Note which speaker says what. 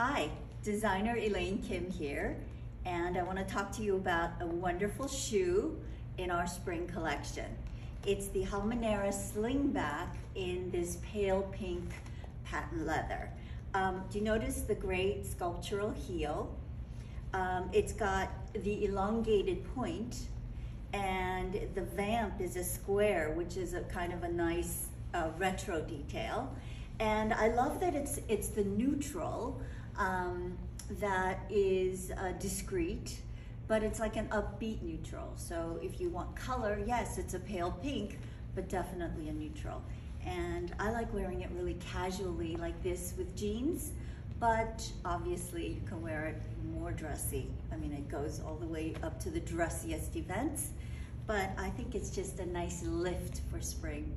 Speaker 1: Hi, designer Elaine Kim here, and I want to talk to you about a wonderful shoe in our spring collection. It's the Halmanera Slingback in this pale pink patent leather. Um, do you notice the great sculptural heel? Um, it's got the elongated point, and the vamp is a square, which is a kind of a nice uh, retro detail. And I love that it's it's the neutral um, that is uh, discreet, but it's like an upbeat neutral. So if you want color, yes, it's a pale pink, but definitely a neutral. And I like wearing it really casually like this with jeans, but obviously you can wear it more dressy. I mean, it goes all the way up to the dressiest events, but I think it's just a nice lift for spring.